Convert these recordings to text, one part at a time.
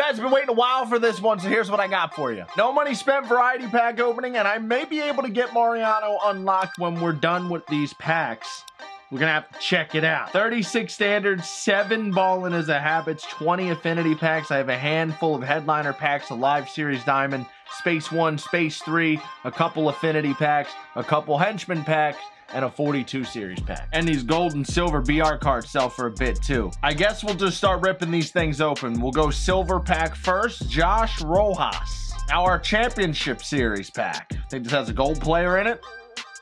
guys have been waiting a while for this one, so here's what I got for you. No money spent variety pack opening, and I may be able to get Mariano unlocked when we're done with these packs. We're gonna have to check it out. 36 standards, seven balling as a habits, 20 affinity packs. I have a handful of headliner packs, a live series diamond, space one, space three, a couple affinity packs, a couple henchman packs, and a 42 series pack. And these gold and silver BR cards sell for a bit too. I guess we'll just start ripping these things open. We'll go silver pack first, Josh Rojas. Now our championship series pack. I think this has a gold player in it.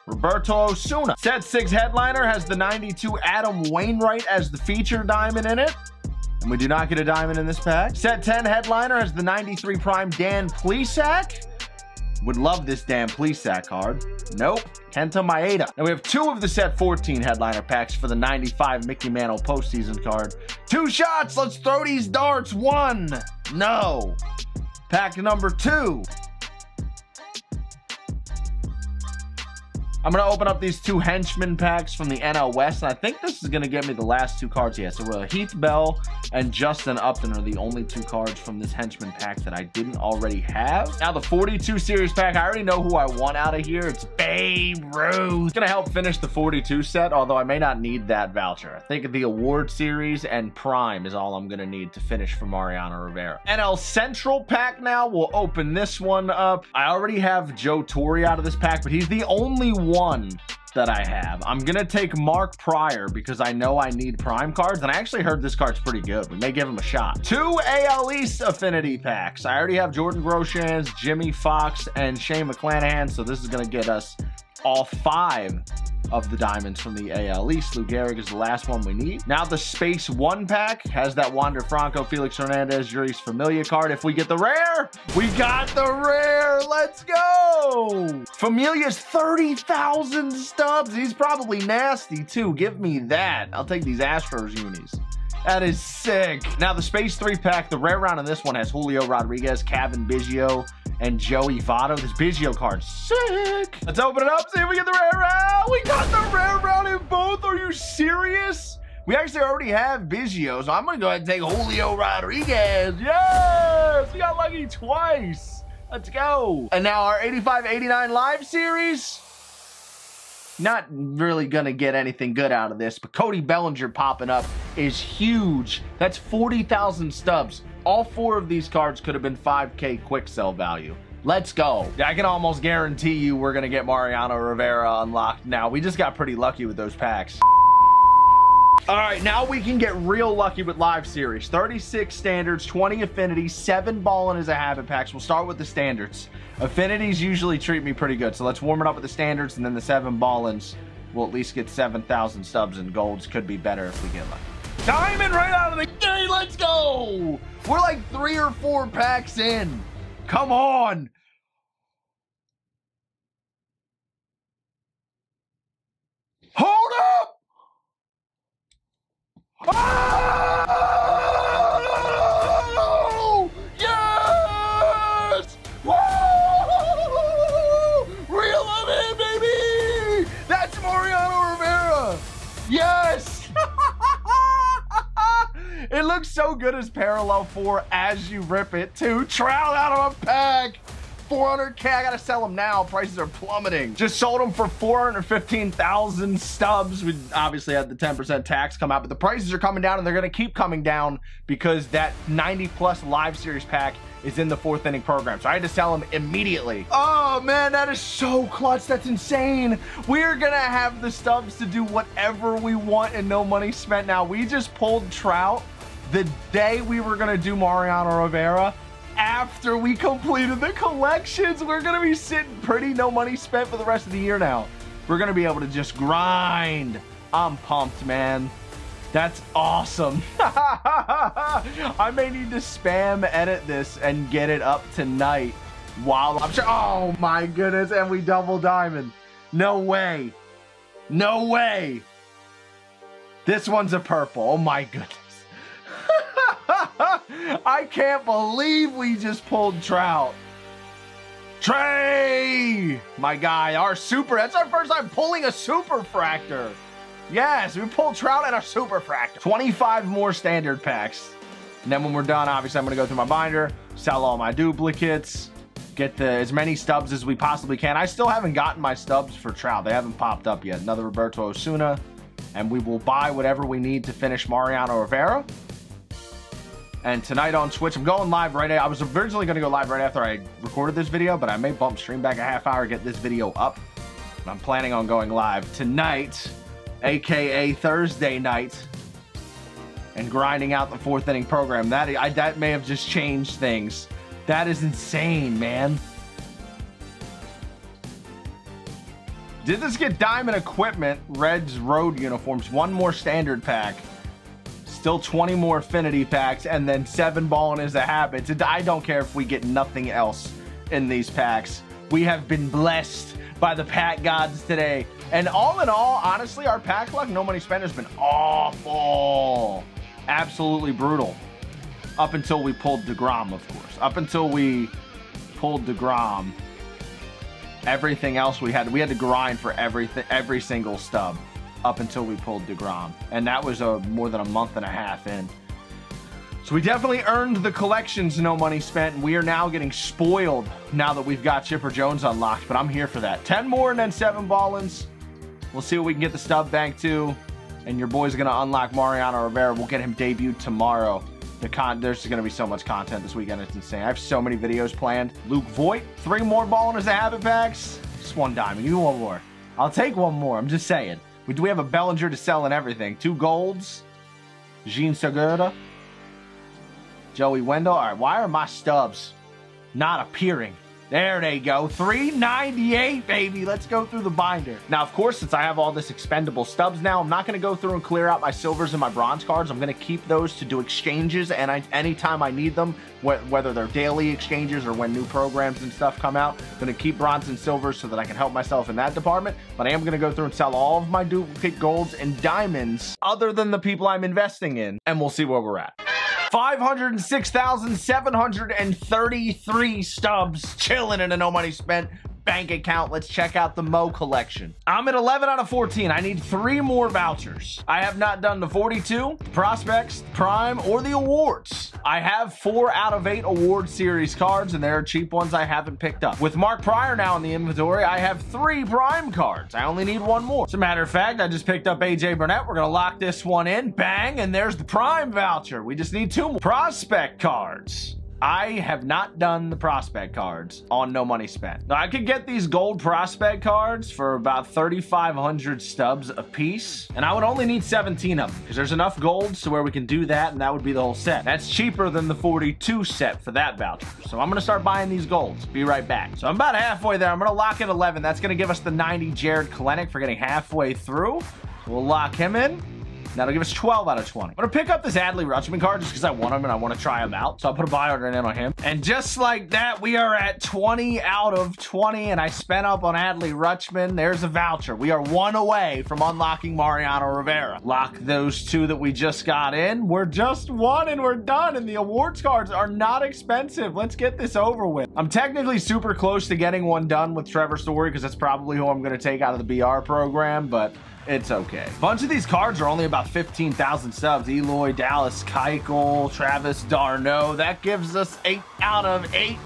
Roberto Osuna. Set 6 headliner has the 92 Adam Wainwright as the feature diamond in it. And we do not get a diamond in this pack. Set 10 headliner has the 93 prime Dan Plesac. Would love this Dan Plesac card. Nope. Kenta Maeda. Now we have two of the set 14 headliner packs for the 95 Mickey Mantle postseason card. Two shots. Let's throw these darts. One. No. Pack number two. I'm going to open up these two henchman packs from the NL West, and I think this is going to get me the last two cards here. So uh, Heath Bell and Justin Upton are the only two cards from this henchman pack that I didn't already have. Now, the 42 series pack, I already know who I want out of here. It's Babe Ruth. It's going to help finish the 42 set, although I may not need that voucher. I think the award series and prime is all I'm going to need to finish for Mariano Rivera. NL Central pack now, we'll open this one up. I already have Joe Torre out of this pack, but he's the only one that I have. I'm to take Mark Prior because I know I need prime cards, and I actually heard this card's pretty good. We may give him a shot. Two AL East affinity packs. I already have Jordan Groshans, Jimmie Foxx, and Shane McClanahan, so this is to get us all five of the diamonds from the AL East. Lou Gehrig is the last one we need. Now the Space 1 pack has that Wander Franco, Felix Hernandez, Jeurys Familia card. If we get the rare, we got the rare. Let's go. Familia's 30,000 stubs. He's probably nasty too. Give me that. I'll take these Astros unis. That is sick. Now, the Space 3 pack, the rare round in this one has Julio Rodriguez, Cavan Biggio, and Joey Votto. This Biggio card, sick. Let's open it up, see if we get the rare round. We got the rare round in both. Are you serious? We actually already have Biggio, so I'm to go ahead and take Julio Rodriguez. Yes! We got lucky twice. Let's go. And now our 85-89 live series. Not really going to get anything good out of this, but Cody Bellinger popping up is huge. That's 40,000 stubs. All four of these cards could have been 5K quick sell value. Let's go. I can almost guarantee you we're going to get Mariano Rivera unlocked now. We just got pretty lucky with those packs. All right, now we can get real lucky with live series. 36 standards, 20 affinities, 7 balling as a habit packs. We'll start with the standards. Affinities usually treat me pretty good, so let's warm it up with the standards and then the 7 ballins. We'll at least get 7,000 stubs and golds could be better if we get lucky. Diamond right out of the gate, let's go! We're like three or four packs in. Come on! It looks so good as Parallel 4 as you rip it, too. Trout out of a pack! 400k. I gotta sell them now. Prices are plummeting. Just sold them for 415,000 stubs. We obviously had the 10% tax come out, but the prices are coming down and they're gonna keep coming down because that 90 plus live series pack is in the fourth inning program. So I had to sell them immediately. Oh man, that is so clutch. That's insane. We're gonna have the stubs to do whatever we want and no money spent now. We just pulled Trout the day we were gonna do Mariano Rivera after we completed the collections. We're going to be sitting pretty, no money spent for the rest of the year now. We're going to be able to just grind. I'm pumped, man. That's awesome. I may need to spam edit this and get it up tonight while I'm. Oh my goodness. And we double diamond. No way. No way. This one's a purple. Oh my goodness. I can't believe we just pulled Trout. Trey! My guy, our super. That's our first time pulling a super fractor. Yes, we pulled Trout and our super fractor. 25 more standard packs. And then when we're done, obviously I'm going to go through my binder, sell all my duplicates, get the as many stubs as we possibly can. I still haven't gotten my stubs for Trout. They haven't popped up yet. Another Roberto Osuna. And we will buy whatever we need to finish Mariano Rivera. And tonight on Twitch, I'm going live right now. I was originally going to go live right after I recorded this video, but I may bump stream back a half hour, get this video up. I'm planning on going live tonight, aka Thursday night, and grinding out the fourth inning program. That I, that may have just changed things. That is insane, man. Did this get Diamond Equipment, Reds Road uniforms, one more standard pack, still 20 more affinity packs, and then seven balling is a habit. I don't care if we get nothing else in these packs. We have been blessed by the pack gods today. And all in all, honestly, our pack luck, no money spent, has been awful absolutely brutal up until we pulled DeGrom, of course. Up until we pulled DeGrom, everything else we had, we had to grind for everything, every single stub up until we pulled DeGrom. And that was a more than a month and a half in. So we definitely earned the collections no money spent, and we are now getting spoiled now that we've got Chipper Jones unlocked, but I'm here for that. 10 more and then seven ballins. We'll see what we can get the stub bank to and your boy's gonna unlock Mariano Rivera. We'll get him debuted tomorrow. The con there's gonna be so much content this weekend. It's insane. I have so many videos planned. Luke Voit, three more ballers of habit packs. Just one diamond. Give me one more. I'll take one more. I'm just saying. We do we have a Bellinger to sell and everything. Two golds. Jean Segura. Joey Wendle. All right, why are my stubs not appearing? There they go. 398, baby. Let's go through the binder. Now, of course, since I have all this expendable stubs now, I'm not going to go through and clear out my silvers and my bronze cards. I'm going to keep those to do exchanges and I, anytime I need them, wh whether they're daily exchanges or when new programs and stuff come out, I'm going to keep bronze and silvers so that I can help myself in that department. But I am going to go through and sell all of my duplicate golds and diamonds other than the people I'm investing in. And we'll see where we're at. 506,733 stubs chilling in a no money spent bank account. Let's check out the Mo collection. I'm at 11 out of 14. I need three more vouchers. I have not done the 42, prospects, prime, or the awards. I have four out of eight award series cards, and there are cheap ones I haven't picked up. With Mark Prior now in the inventory, I have three prime cards. I only need one more. As a matter of fact, I just picked up AJ Burnett. We're gonna lock this one in. Bang, and there's the prime voucher. We just need two more. Prospect cards. I have not done the prospect cards on no money spent. Now, I could get these gold prospect cards for about 3,500 stubs a piece, and I would only need 17 of them because there's enough gold to where we can do that, and that would be the whole set. That's cheaper than the 42 set for that voucher. So I'm gonna start buying these golds. Be right back. So I'm about halfway there. I'm gonna lock in 11. That's gonna give us the 90 Jarred Kelenic for getting halfway through. So we'll lock him in. That'll give us 12 out of 20. I'm gonna pick up this Adley Rutschman card just because I want him and I want to try him out. So I'll put a buy order in on him. And just like that, we are at 20 out of 20 and I spent up on Adley Rutschman. There's a voucher. We are one away from unlocking Mariano Rivera. Lock those two that we just got in. We're just one and we're done and the awards cards are not expensive. Let's get this over with. I'm technically super close to getting one done with Trevor Story because that's probably who I'm gonna take out of the BR program, but it's okay. A bunch of these cards are only about 15,000 subs. Eloy, Dallas, Keuchel, Travis d'Arnaud. That gives us eight out of eight.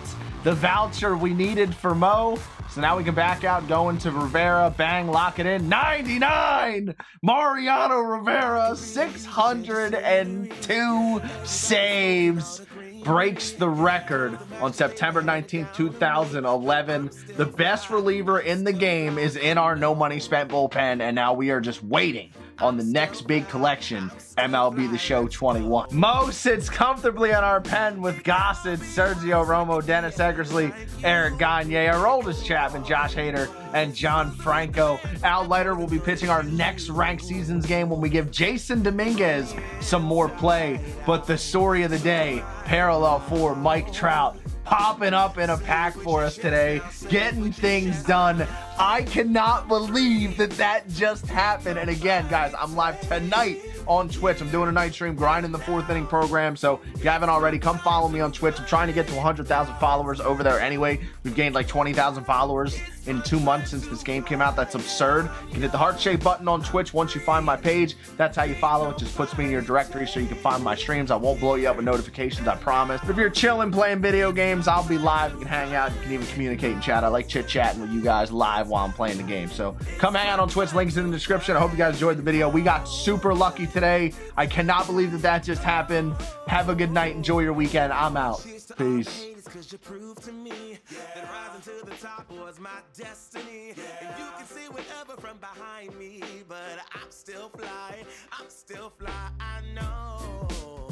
The voucher we needed for Mo. So now we can back out, go into Rivera, bang, lock it in. 99! Mariano Rivera, 602 saves breaks the record on September 19th, 2011. The best reliever in the game is in our no money spent bullpen, and now we are just waiting on the next big collection, MLB The Show 21. Mo sits comfortably on our pen with Gossage, Sergio Romo, Dennis Eckersley, Eric Gagne, Aroldis Chapman, Josh Hader, and John Franco. Al Leiter will be pitching our next ranked seasons game when we give Jasson Dominguez some more play. But the story of the day, parallel for Mike Trout popping up in a pack for us today, getting things done. I cannot believe that that just happened. And again, guys, I'm live tonight on Twitch. I'm doing a night stream, grinding the fourth inning program. So if you haven't already, come follow me on Twitch. I'm trying to get to 100,000 followers over there anyway. We've gained like 20,000 followers in two months since this game came out. That's absurd. You can hit the heart shape button on Twitch once you find my page. That's how you follow it. Just puts me in your directory so you can find my streams. I won't blow you up with notifications, I promise. But if you're chilling, playing video games, I'll be live. You can hang out. You can even communicate and chat. I like chit chatting with you guys live live while I'm playing the game. So come hang out on Twitch. Links in the description. I hope you guys enjoyed the video. We got super lucky today. I cannot believe that that just happened. Have a good night. Enjoy your weekend. I'm out. Peace. Cause you proved to me yeah. that rising to the top was my destiny. Yeah. And you can see whatever from behind me, but I'm still fly. I'm still fly. I know.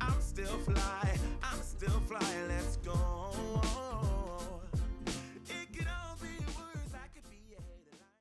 I'm still fly. I'm still fly. Let's go.